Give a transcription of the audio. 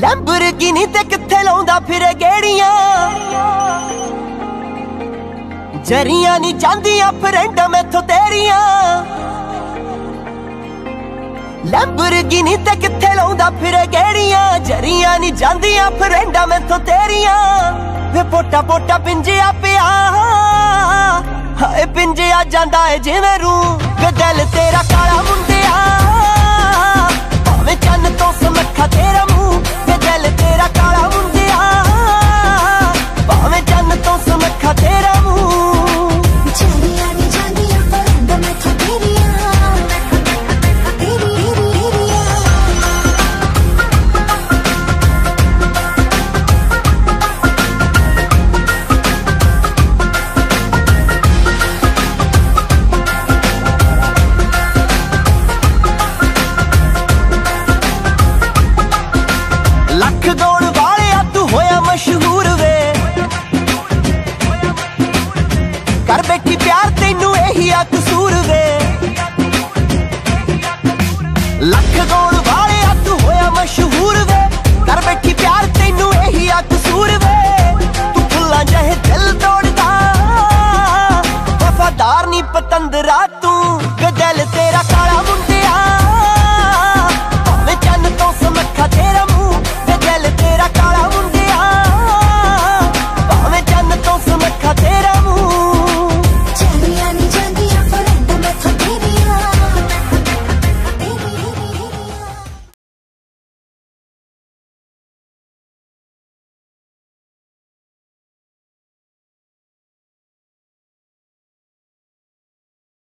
Lamborghini ਤੇ ਕਿੱਥੇ ਲਾਉਂਦਾ ਫਿਰੇ ਗੇੜੀਆਂ? ਜਰੀਆਂ ਨਹੀਂ ਜਾਂਦੀਆਂ ਫਰੈਂਡ ਮੈਥੋਂ ਤੇਰੀਆਂ। ਲੈਂਬਰਗਿਨੀ ਤੇ ਕਿੱਥੇ ਲਾਉਂਦਾ ਫਿਰੇ ਗੇੜੀਆਂ? ਜਰੀਆਂ ਨਹੀਂ ਜਾਂਦੀਆਂ ਫਰੈਂਡ ਮੈਥੋਂ ਤੇਰੀਆਂ। ਵੇ ਪੋਟਾ ਪੋਟਾ ਪਿੰਜਿਆ ਪਿਆ। ਹਾਏ, ਪਿੰਜਿਆ ਜਾਂਦਾ ਏ ਜਿਵੇਂ ਰੂ ਵੇ ਦਿਲ ਤੇਰਾ ਕਾਲਾ ਮੁੰਡਿਆ que